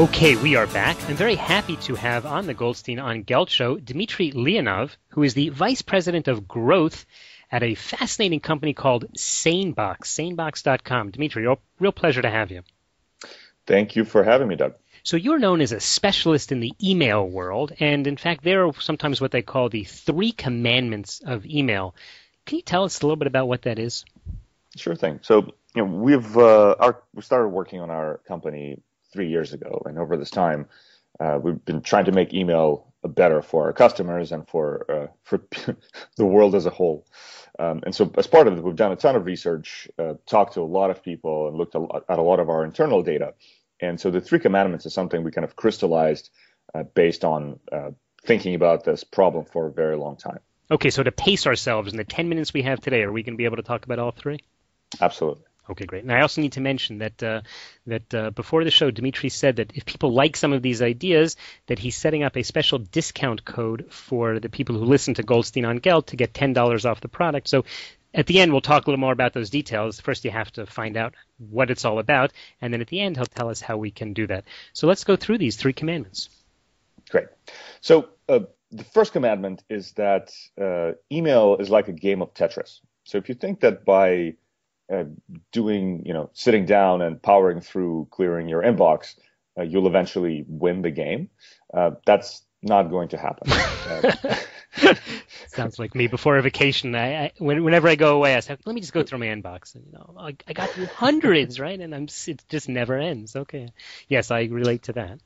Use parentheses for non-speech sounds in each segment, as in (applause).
Okay, we are back. I'm very happy to have on the Goldstein on Gelt show Dmitri Leonov, who is the Vice President of Growth at a fascinating company called SaneBox, sanebox.com. Dmitri, real, real pleasure to have you. Thank you for having me, Doug. So you're known as a specialist in the email world, and in fact, there are sometimes what they call the three commandments of email. Can you tell us a little bit about what that is? Sure thing. So you know, we've uh, our, we started working on our company three years ago, and over this time, uh, we've been trying to make email better for our customers and for uh, for (laughs) the world as a whole. Um, and so, as part of it, we've done a ton of research, uh, talked to a lot of people, and looked at a lot of our internal data. And so, the three commandments is something we kind of crystallized uh, based on uh, thinking about this problem for a very long time. Okay, so to pace ourselves in the 10 minutes we have today, are we going to be able to talk about all three? Absolutely. Okay, great. And I also need to mention that uh, that uh, before the show, Dimitri said that if people like some of these ideas, that he's setting up a special discount code for the people who listen to Goldstein on Gelt to get ten dollars off the product. So at the end, we'll talk a little more about those details. First, you have to find out what it's all about, and then at the end, he'll tell us how we can do that. So let's go through these three commandments. Great. So uh, the first commandment is that uh, email is like a game of Tetris. So if you think that by uh, doing, you know, sitting down and powering through clearing your inbox, uh, you'll eventually win the game. Uh, that's not going to happen. (laughs) Sounds like me before a vacation. I, I whenever I go away, I say, "Let me just go through my inbox." And, you know, I, I got through hundreds, (laughs) right? And I'm it just never ends. Okay, yes, I relate to that.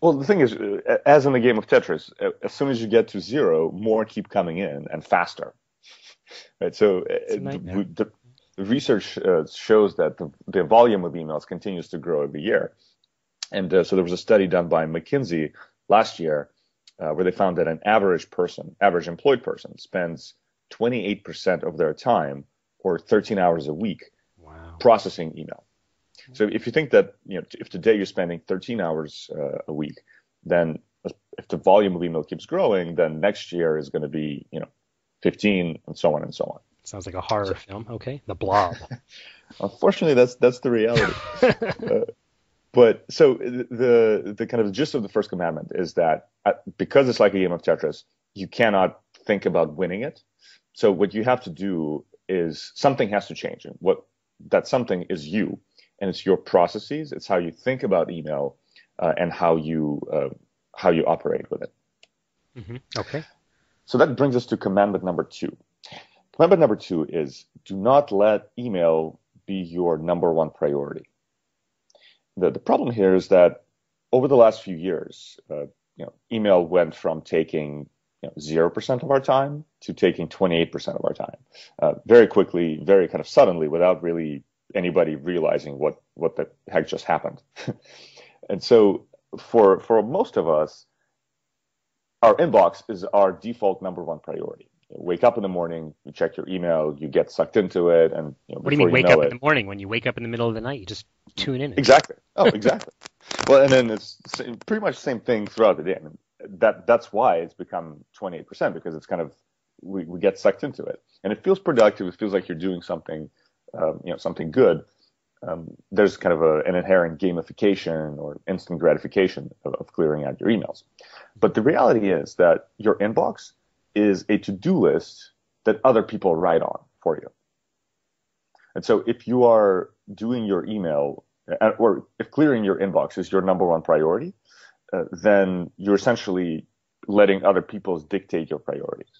Well, the thing is, as in the game of Tetris, as soon as you get to zero, more keep coming in and faster. Right. So the, the research uh, shows that the, the, volume of emails continues to grow every year. And uh, so there was a study done by McKinsey last year uh, where they found that an average person, average employed person, spends 28% of their time or 13 hours a week wow. processing email. So if you think that, you know, if today you're spending 13 hours uh, a week, then if the volume of email keeps growing, then next year is going to be, you know, 15 and so on and so on. Sounds like a horror film. Okay, The Blob. (laughs) Unfortunately, that's that's the reality. (laughs) uh, but so the the kind of gist of the first commandment is that uh, because it's like a game of Tetris, you cannot think about winning it. So what you have to do is something has to change, and what that something is you, and it's your processes. It's how you think about email uh, and how you uh, how you operate with it. Mm-hmm. Okay. So that brings us to commandment number two. Commandment number two is do not let email be your number one priority. The, the problem here is that over the last few years, uh, you know, email went from taking know, 0% of our time to taking 28% of our time uh, very quickly, very kind of suddenly, without really anybody realizing what, what the heck just happened. (laughs) and so for, for most of us, our inbox is our default number one priority wake up in the morning, you check your email, you get sucked into it, and you know, what do you mean wake up it, in the morning? When you wake up in the middle of the night, you just tune in. Exactly. Oh, (laughs) exactly. well, and then it's pretty much the same thing throughout the day. I mean, that that's why it's become 28% because it's kind of we, we get sucked into it, and it feels productive. It feels like you're doing something, um, you know, something good. Um, there's kind of a, an inherent gamification or instant gratification of, of clearing out your emails. But the reality is that your inbox is a to-do list that other people write on for you. And so if you are doing your email uh, or if clearing your inbox is your number one priority, uh, then you're essentially letting other people dictate your priorities.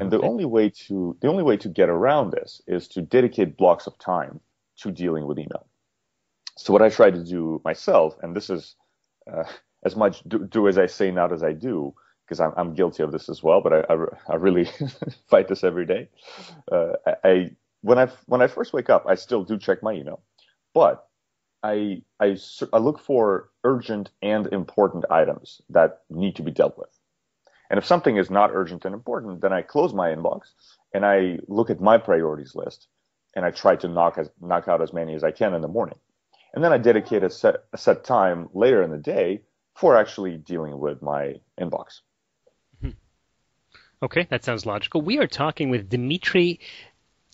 And the only way to the only way to get around this is to dedicate blocks of time to dealing with email. So what I try to do myself, and this is uh, as much do, do, as I say, not as I do, because I'm, I'm guilty of this as well, but I, I, I really (laughs) fight this every day. Uh, I, I, when I when I first wake up, I still do check my email, but I, I I look for urgent and important items that need to be dealt with. And if something is not urgent and important, then I close my inbox and I look at my priorities list and I try to knock as, knock out as many as I can in the morning. And then I dedicate a set a set time later in the day for actually dealing with my inbox. Okay, that sounds logical. We are talking with Dmitri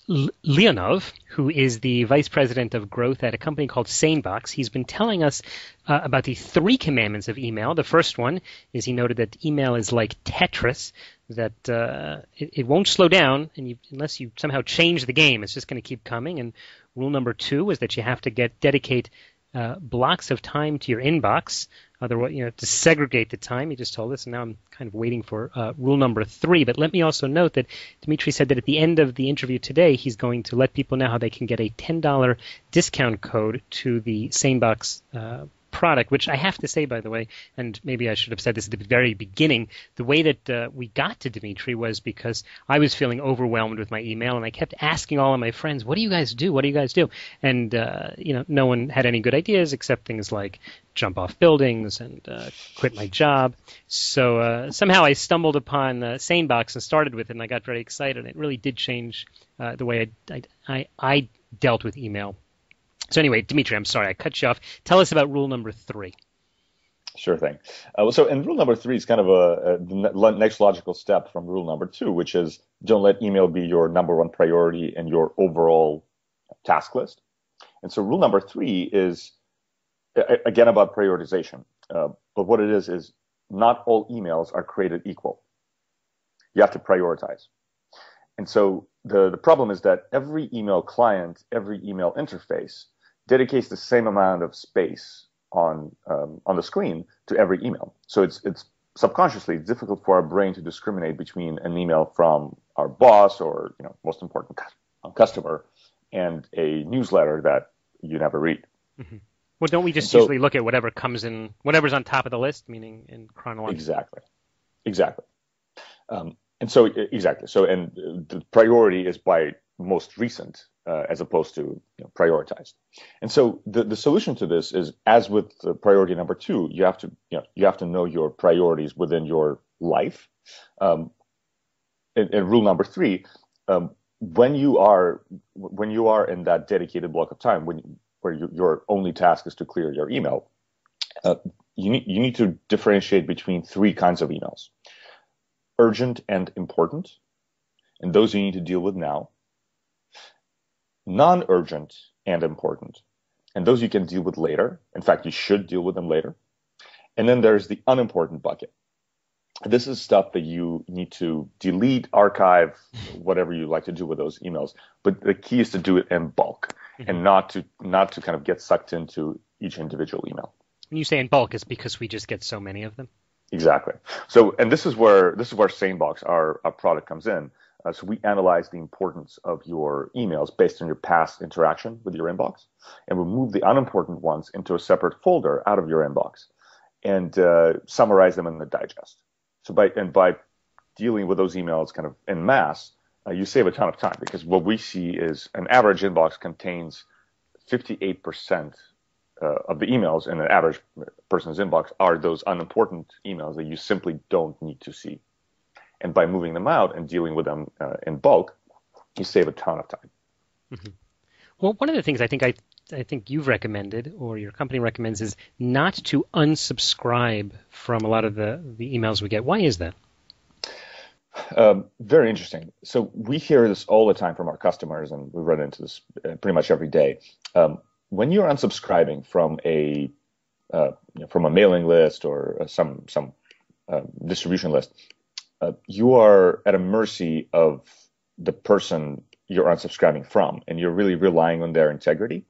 Leonov, who is the vice president of growth at a company called SaneBox, he's been telling us uh, about the three commandments of email. The first one is he noted that email is like Tetris, that uh, it, it, won't slow down, and you, unless you somehow change the game, it's just going to keep coming. And rule number two is that you have to get dedicate uh, blocks of time to your inbox. Otherwise, you know, to segregate the time. You just told us, and now I'm kind of waiting for uh, rule number three. But let me also note that Dimitri said that at the end of the interview today, he's going to let people know how they can get a $10 discount code to the SaneBox uh, product, which I have to say, by the way, and maybe I should have said this at the very beginning, the way that uh, we got to Dimitri was because I was feeling overwhelmed with my email, and I kept asking all of my friends, "What do you guys do? What do you guys do?" And uh, you know, no one had any good ideas except things like jump off buildings and uh, quit my job. So uh, somehow I stumbled upon uh, SaneBox and started with it, and I got very excited. It really did change uh, the way I, I, I dealt with email so anyway, Dimitri, I'm sorry I cut you off. Tell us about rule number three. Sure thing. Uh, so, and rule number three is kind of a, a, next logical step from rule number two, which is don't let email be your number one priority in your overall task list. And so, rule number three is again about prioritization. Uh, but what it is is not all emails are created equal. You have to prioritize. And so the, the problem is that every email client, every email interface dedicates the same amount of space on um, on the screen to every email. So it's it's subconsciously difficult for our brain to discriminate between an email from our boss or you know most important customer and a newsletter that you never read. Mm-hmm. Well, don't we just so, usually look at whatever comes in, whatever's on top of the list, meaning in chronological? Exactly, exactly. Um, and so exactly. So and the priority is by most recent uh, as opposed to you know, prioritized. And so the, the solution to this is, as with priority number two, you have to you know you have to know your priorities within your life. Um, and, and, rule number three, um, when you are when you are in that dedicated block of time when where you, your only task is to clear your email, uh, you need you need to differentiate between three kinds of emails: urgent and important, and those you need to deal with now non-urgent and important. And those you can deal with later. In fact, you should deal with them later. And then there's the unimportant bucket. This is stuff that you need to delete, archive, whatever you like to do with those emails. But the key is to do it in bulk mm-hmm. and not to not to kind of get sucked into each individual email. When you say in bulk, it's because we just get so many of them. Exactly. So, and this is where this is where SaneBox, our, our product, comes in. Uh, so we analyze the importance of your emails based on your past interaction with your inbox, and we move the unimportant ones into a separate folder out of your inbox, and uh, summarize them in the digest. So by and by dealing with those emails kind of in mass, uh, you save a ton of time because what we see is an average inbox contains 58% uh, of the emails in an average person's inbox are those unimportant emails that you simply don't need to see. And by moving them out and dealing with them uh, in bulk, you save a ton of time. Mm-hmm. Well, one of the things I think I I think you've recommended or your company recommends is not to unsubscribe from a lot of the, the emails we get. Why is that? Um, very interesting. So we hear this all the time from our customers, and we run into this uh, pretty much every day. Um, when you're unsubscribing from a uh, you know, from a mailing list or uh, some some uh, distribution list, uh, you are at a mercy of the person you're unsubscribing from, and you're really relying on their integrity.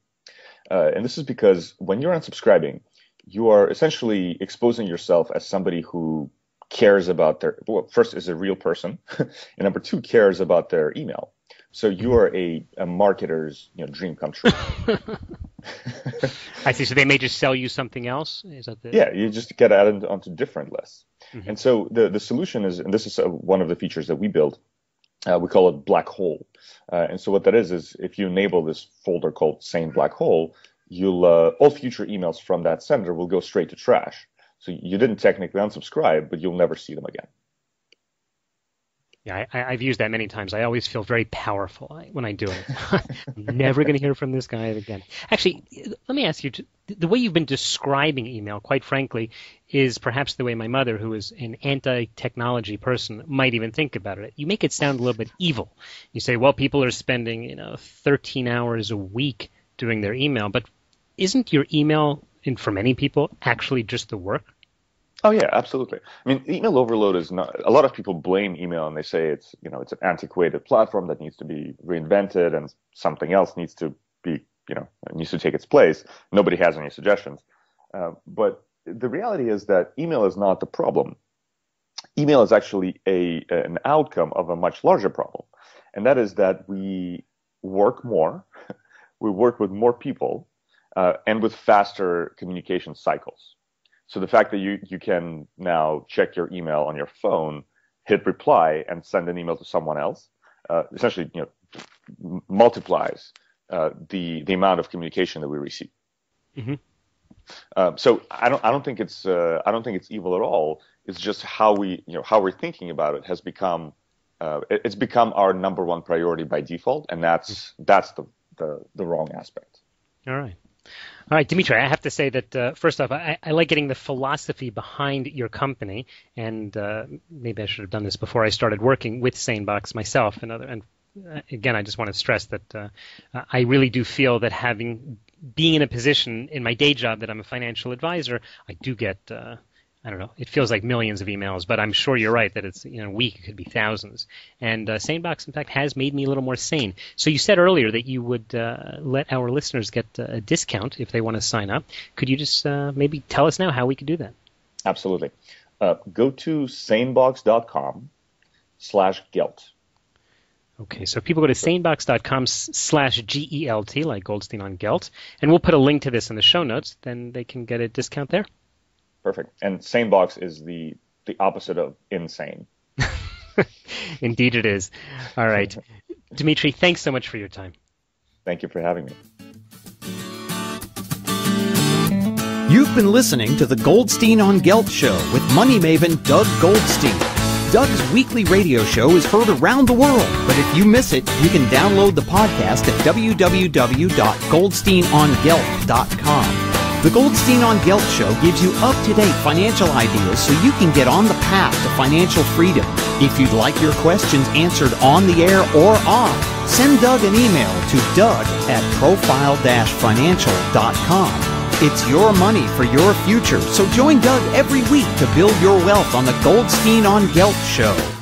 Uh, and this is because when you're unsubscribing, you are essentially exposing yourself as somebody who cares about their well, first is a real person, (laughs) and number two cares about their email. So you are a, a marketer's you know dream come true. (laughs) I see. So they may just sell you something else. Is that the... Yeah, you just get added onto different lists. Mm-hmm. And so the, the solution is, and this is uh, one of the features that we build, uh, we call it black hole. Uh, and so what that is, is if you enable this folder called Sane black hole, you'll, uh, all future emails from that sender will go straight to trash. So you didn't technically unsubscribe, but you'll never see them again. Yeah, I, have used that many times. I always feel very powerful when I do it. (laughs) Never going to hear from this guy again. Actually, let me ask you: the way you've been describing email, quite frankly, is perhaps the way my mother, who is an anti-technology person, might even think about it. You make it sound a little bit evil. You say, "Well, people are spending, you know, 13 hours a week doing their email," but isn't your email, and for many people, actually just the work? Oh yeah, absolutely. I mean, email overload is not. A lot of people blame email and they say it's you know it's an antiquated platform that needs to be reinvented and something else needs to be you know needs to take its place. Nobody has any suggestions, uh, but the reality is that email is not the problem. Email is actually a an outcome of a much larger problem, and that is that we work more, (laughs) we work with more people, uh, and with faster communication cycles. So the fact that you, you can now check your email on your phone, hit reply, and send an email to someone else, uh, essentially, you know, multiplies uh, the the amount of communication that we receive. Mm-hmm. Uh, so I don't I don't think it's uh, I don't think it's evil at all. It's just how we you know how we're thinking about it has become uh, it's become our number one priority by default, and that's mm-hmm. that's the, the the wrong aspect. All right. All right, Dimitri, I have to say that uh, first off, I, I, like getting the philosophy behind your company, and uh, maybe I should have done this before I started working with SaneBox myself. And, other, and uh, again, I just want to stress that uh, I really do feel that having being in a position in my day job that I'm a financial advisor, I do get uh, I don't know. It feels like millions of emails, but I'm sure you're right that it's you know a week it could be thousands. And uh, SaneBox, in fact, has made me a little more sane. So you said earlier that you would uh, let our listeners get uh, a discount if they want to sign up. Could you just uh, maybe tell us now how we could do that? Absolutely. Uh, go to sanebox.com slash gelt. Okay, so people go to sanebox.com slash G-E-L-T, like Goldstein on Gelt, and we'll put a link to this in the show notes. Then they can get a discount there. Perfect. And sane box is the the opposite of insane. (laughs) Indeed, it is. All right, (laughs) Dimitri. Thanks so much for your time. Thank you for having me. You've been listening to the Goldstein on Gelt show with money maven Doug Goldstein. Doug's weekly radio show is heard around the world, but if you miss it, you can download the podcast at www.goldsteinongelt.com. The Goldstein on Gelt Show gives you up to date financial ideas so you can get on the path to financial freedom. If you'd like your questions answered on the air or off, send Doug an email to doug at profile financial.com. It's your money for your future, so join Doug every week to build your wealth on the Goldstein on Gelt Show.